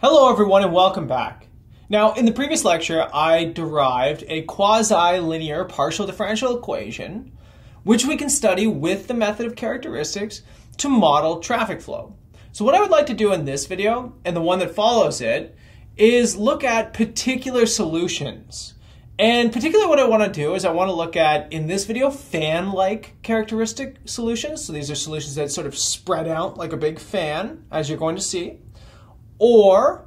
Hello everyone and welcome back. Now, in the previous lecture, I derived a quasi-linear partial differential equation, which we can study with the method of characteristics to model traffic flow. So what I would like to do in this video, and the one that follows it, is look at particular solutions. And particularly what I want to do is I want to look at, in this video, fan-like characteristic solutions. So these are solutions that sort of spread out like a big fan, as you're going to see. Or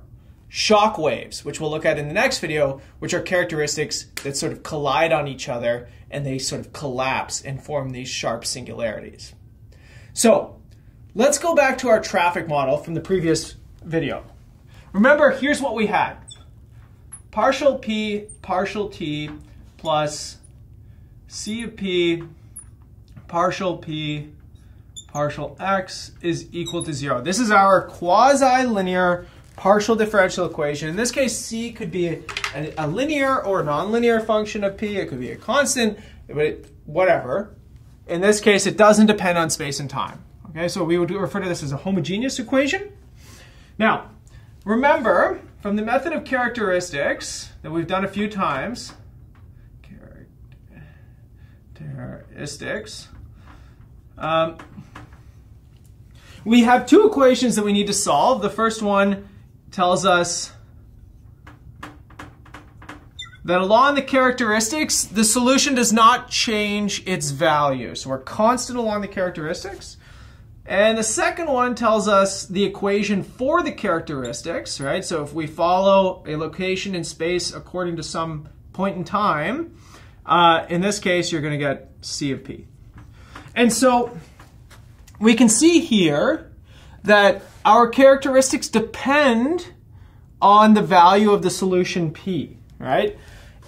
shock waves, which we'll look at in the next video, which are characteristics that sort of collide on each other and they sort of collapse and form these sharp singularities. So let's go back to our traffic model from the previous video. Remember, here's what we had partial p partial t plus c of p partial p partial x is equal to zero. This is our quasi-linear partial differential equation. In this case, c could be a, a linear or nonlinear function of p. It could be a constant, but whatever. In this case, it doesn't depend on space and time. Okay, so we would refer to this as a homogeneous equation. Now, remember, from the method of characteristics that we've done a few times, characteristics, um, we have two equations that we need to solve. The first one tells us that along the characteristics, the solution does not change its value. So we're constant along the characteristics. And the second one tells us the equation for the characteristics, right? So if we follow a location in space according to some point in time, uh, in this case, you're going to get C of P. And so we can see here that our characteristics depend on the value of the solution P, right?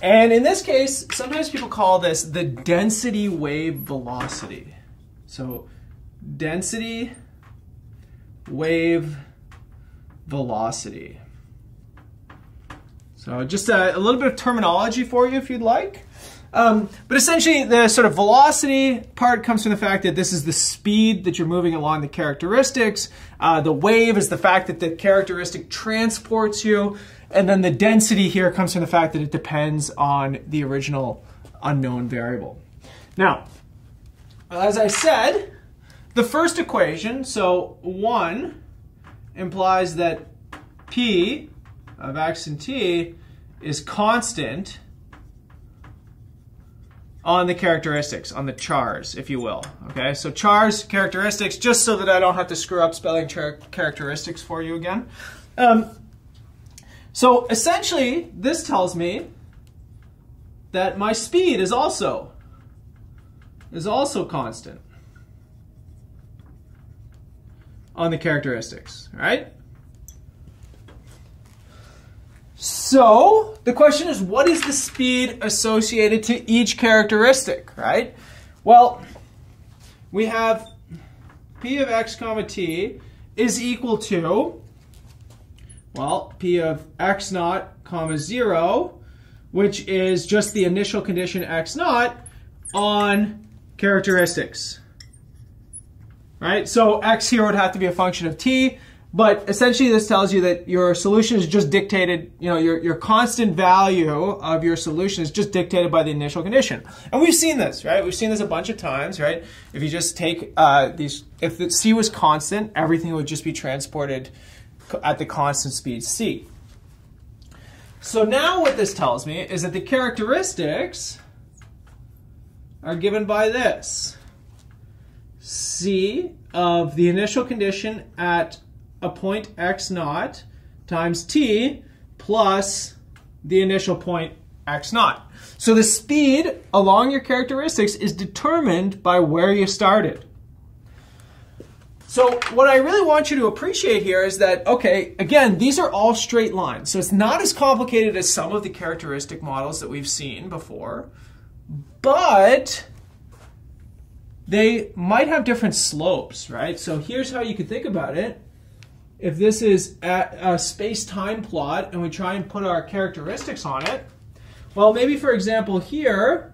And in this case, sometimes people call this the density wave velocity. So density wave velocity. So just a, a, little bit of terminology for you if you'd like. Um, but essentially the sort of velocity part comes from the fact that this is the speed that you're moving along the characteristics. Uh, the wave is the fact that the characteristic transports you. And then the density here comes from the fact that it depends on the original unknown variable. Now, as I said, the first equation, so 1 implies that p of x and t is constant on the characteristics, on the chars, if you will. Okay, so chars, characteristics, just so that I don't have to screw up spelling char characteristics for you again. Um, so essentially, this tells me that my speed is also is also constant. on the characteristics, right? So the question is, what is the speed associated to each characteristic, right? Well, we have p of x comma t is equal to, well, p of x naught comma 0, which is just the initial condition x naught on characteristics right? So x here would have to be a function of t, but essentially this tells you that your solution is just dictated, you know, your, your constant value of your solution is just dictated by the initial condition. And we've seen this, right? We've seen this a bunch of times, right? If you just take uh, these, if the c was constant, everything would just be transported at the constant speed c. So now what this tells me is that the characteristics are given by this. C of the initial condition at a point x naught times t plus the initial point x naught. So the speed along your characteristics is determined by where you started. So what I really want you to appreciate here is that, okay, again, these are all straight lines. So it's not as complicated as some of the characteristic models that we've seen before, but they might have different slopes, right? So here's how you could think about it. If this is a space-time plot and we try and put our characteristics on it, well, maybe for example here,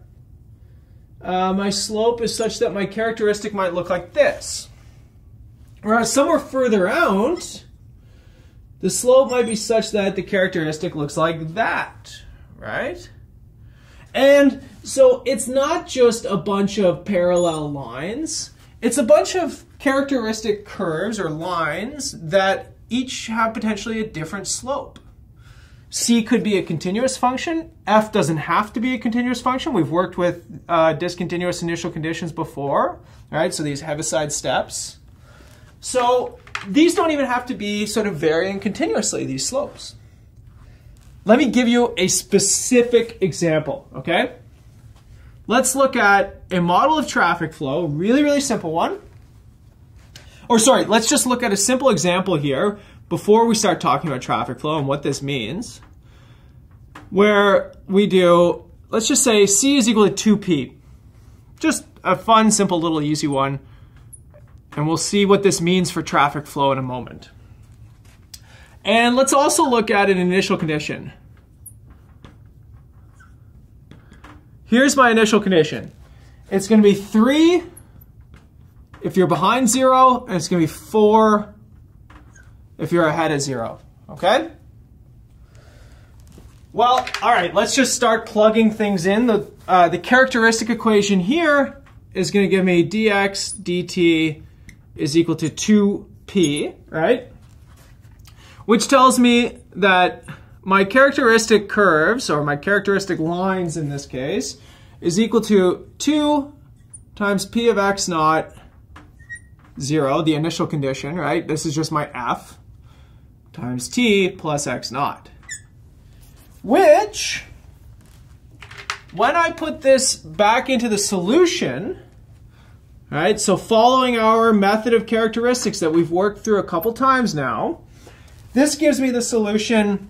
uh, my slope is such that my characteristic might look like this. Whereas somewhere further out, the slope might be such that the characteristic looks like that, right? And so it's not just a bunch of parallel lines, it's a bunch of characteristic curves or lines that each have potentially a different slope. C could be a continuous function. F doesn't have to be a continuous function. We've worked with uh, discontinuous initial conditions before, right? So these Heaviside steps. So these don't even have to be sort of varying continuously, these slopes. Let me give you a specific example, okay? Let's look at a model of traffic flow, really, really simple one. Or sorry, let's just look at a simple example here before we start talking about traffic flow and what this means. Where we do, let's just say C is equal to 2P. Just a fun, simple, little easy one. And we'll see what this means for traffic flow in a moment. And let's also look at an initial condition. Here's my initial condition. It's going to be 3 if you're behind 0, and it's going to be 4 if you're ahead of 0. Okay? Well, all right, let's just start plugging things in. The, uh, the characteristic equation here is going to give me dx dt is equal to 2p, right? Which tells me that my characteristic curves, or my characteristic lines in this case, is equal to 2 times p of x naught, 0, the initial condition, right? This is just my f, times t plus x naught. Which, when I put this back into the solution, right, so following our method of characteristics that we've worked through a couple times now, this gives me the solution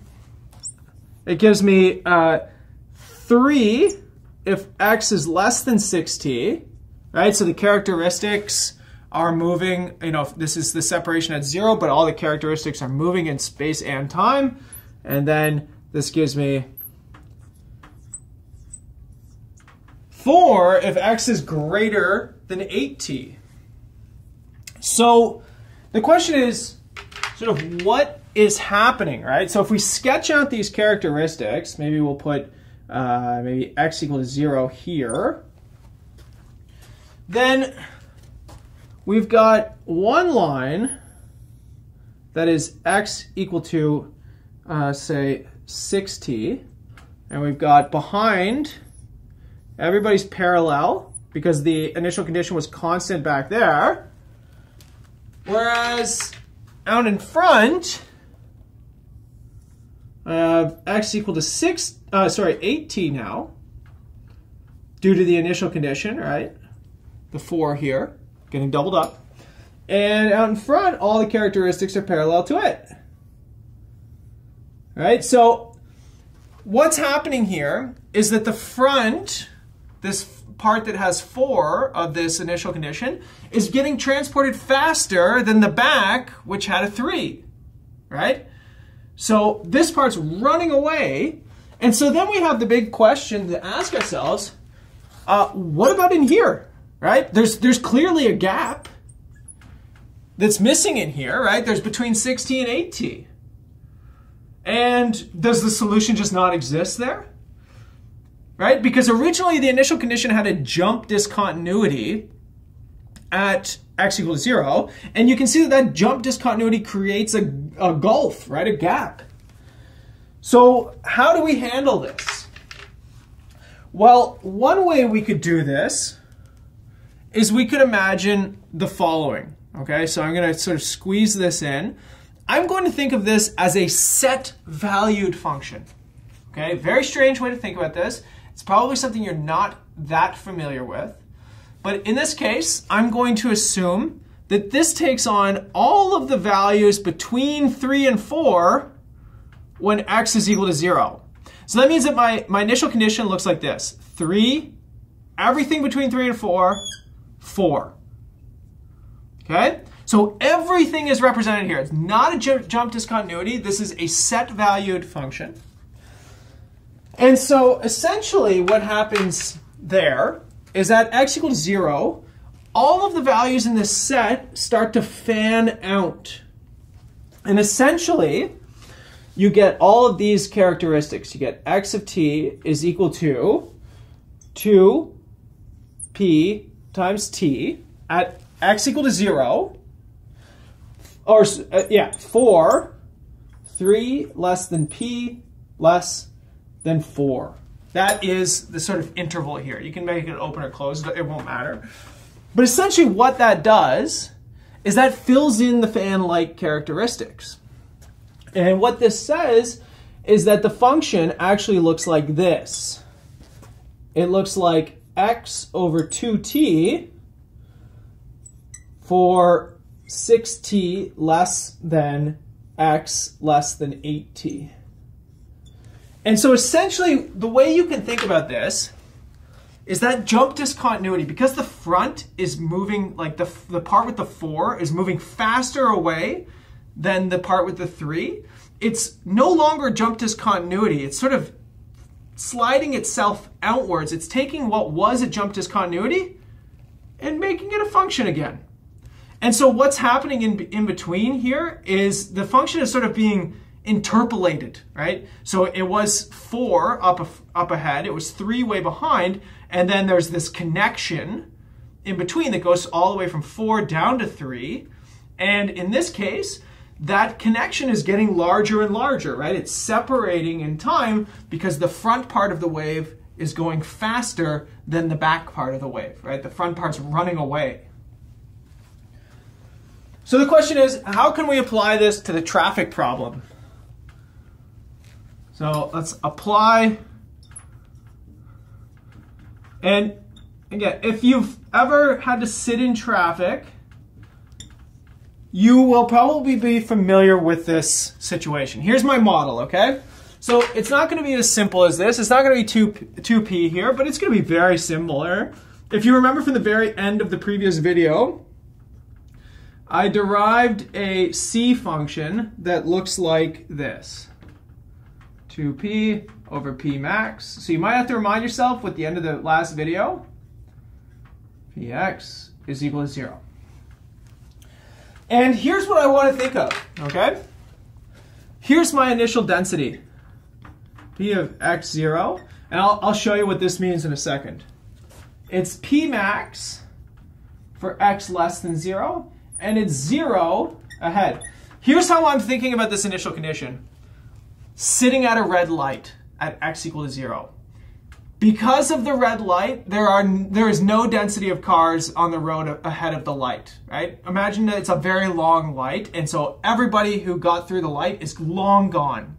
it gives me uh, 3 if x is less than 6t, right? So the characteristics are moving, you know, this is the separation at 0, but all the characteristics are moving in space and time. And then this gives me 4 if x is greater than 8t. So the question is sort of what is happening, right? So if we sketch out these characteristics, maybe we'll put uh, maybe x equal to 0 here, then we've got one line that is x equal to, uh, say, 6t, and we've got behind, everybody's parallel, because the initial condition was constant back there, whereas out in front, uh, x equal to 6, uh, sorry, 8t now, due to the initial condition, right? The 4 here, getting doubled up. And out in front, all the characteristics are parallel to it. Right? So what's happening here is that the front, this part that has 4 of this initial condition, is getting transported faster than the back, which had a 3. Right? So this part's running away. And so then we have the big question to ask ourselves, uh, what about in here, right? There's, there's clearly a gap that's missing in here, right? There's between 6t and 8t. And does the solution just not exist there? Right? Because originally the initial condition had a jump discontinuity at x equals 0. And you can see that that jump discontinuity creates a, a gulf, right? A gap. So how do we handle this? Well, one way we could do this is we could imagine the following. Okay, so I'm going to sort of squeeze this in. I'm going to think of this as a set valued function. Okay, very strange way to think about this. It's probably something you're not that familiar with. But in this case, I'm going to assume that this takes on all of the values between 3 and 4 when x is equal to 0. So that means that my, my initial condition looks like this. 3, everything between 3 and 4, 4. Okay? So everything is represented here. It's not a jump discontinuity. This is a set valued function. And so essentially what happens there is at x equals 0, all of the values in this set start to fan out. And essentially, you get all of these characteristics. You get x of t is equal to 2p times t at x equal to 0, or uh, yeah, 4, 3 less than p less than 4. That is the sort of interval here. You can make it open or closed, it won't matter. But essentially what that does is that fills in the fan-like characteristics. And what this says is that the function actually looks like this. It looks like x over 2t for 6t less than x less than 8t. And so essentially, the way you can think about this is that jump discontinuity, because the front is moving, like the, the part with the four is moving faster away than the part with the three, it's no longer jump discontinuity. It's sort of sliding itself outwards. It's taking what was a jump discontinuity and making it a function again. And so what's happening in, in between here is the function is sort of being interpolated, right? So it was four up, up ahead, it was three way behind, and then there's this connection in between that goes all the way from four down to three. And in this case, that connection is getting larger and larger, right? It's separating in time because the front part of the wave is going faster than the back part of the wave, right? The front part's running away. So the question is, how can we apply this to the traffic problem? So let's apply. And again, if you've ever had to sit in traffic, you will probably be familiar with this situation. Here's my model, okay? So it's not going to be as simple as this. It's not going to be 2, 2p here, but it's going to be very similar. If you remember from the very end of the previous video, I derived a c function that looks like this. 2p over p max. So you might have to remind yourself with the end of the last video, px is equal to 0. And here's what I want to think of, okay? Here's my initial density, p of x0, and I'll, I'll show you what this means in a second. It's p max for x less than 0, and it's 0 ahead. Here's how I'm thinking about this initial condition sitting at a red light at x equal to zero. Because of the red light, there are there is no density of cars on the road ahead of the light, right? Imagine that it's a very long light, and so everybody who got through the light is long gone.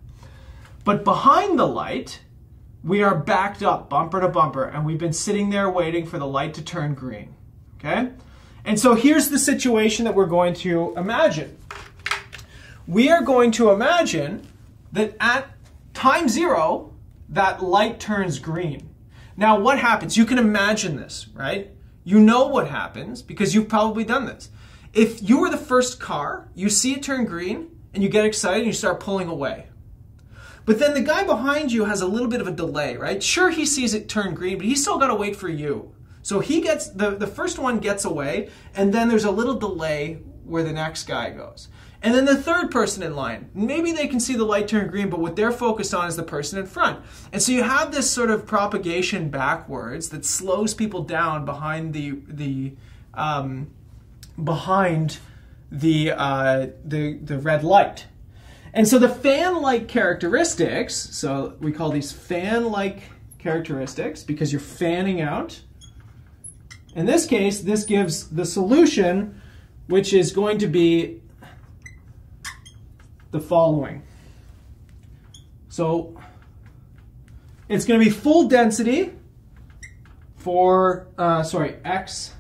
But behind the light, we are backed up bumper to bumper, and we've been sitting there waiting for the light to turn green, okay? And so here's the situation that we're going to imagine. We are going to imagine that at time zero, that light turns green. Now, what happens? You can imagine this, right? You know what happens because you've probably done this. If you were the first car, you see it turn green and you get excited and you start pulling away. But then the guy behind you has a little bit of a delay, right? Sure, he sees it turn green, but he's still got to wait for you. So he gets, the, the first one gets away, and then there's a little delay where the next guy goes. And then the third person in line, maybe they can see the light turn green, but what they're focused on is the person in front. And so you have this sort of propagation backwards that slows people down behind the the um, behind the uh, the the red light. And so the fan-like characteristics, so we call these fan-like characteristics because you're fanning out. In this case, this gives the solution, which is going to be the following. So it's going to be full density for, uh, sorry, x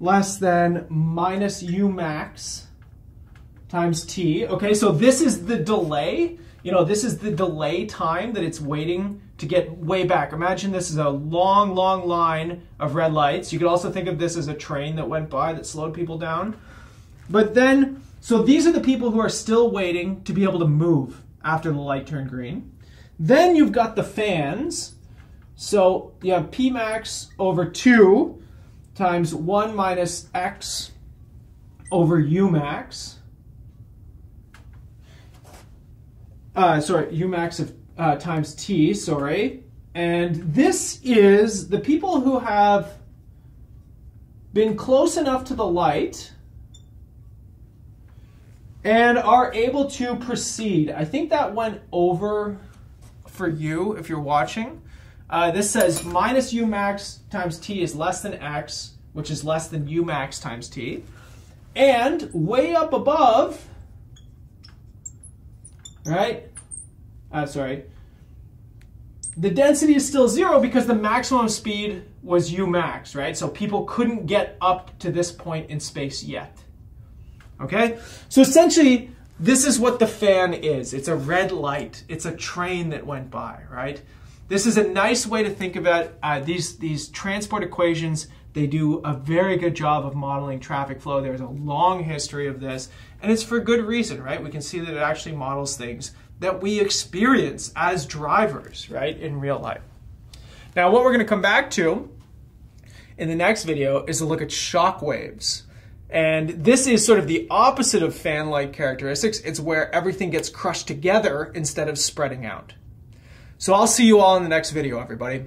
less than minus u max times t. Okay, so this is the delay. You know, this is the delay time that it's waiting to get way back. Imagine this is a long, long line of red lights. You could also think of this as a train that went by that slowed people down. But then so these are the people who are still waiting to be able to move after the light turned green. Then you've got the fans. So you have P max over 2 times 1 minus x over u max. uh, sorry, u max of uh, times t, sorry. And this is the people who have been close enough to the light and are able to proceed. I think that went over for you if you're watching. Uh, this says minus u max times t is less than x, which is less than u max times t. And way up above, right? Uh, sorry. The density is still zero because the maximum speed was u max, right? So people couldn't get up to this point in space yet. Okay? So essentially, this is what the fan is. It's a red light. It's a train that went by, right? This is a nice way to think about uh, these, these transport equations. They do a very good job of modeling traffic flow. There's a long history of this, and it's for good reason, right? We can see that it actually models things that we experience as drivers, right, in real life. Now, what we're going to come back to in the next video is a look at shock waves. And this is sort of the opposite of fan-like characteristics. It's where everything gets crushed together instead of spreading out. So I'll see you all in the next video, everybody.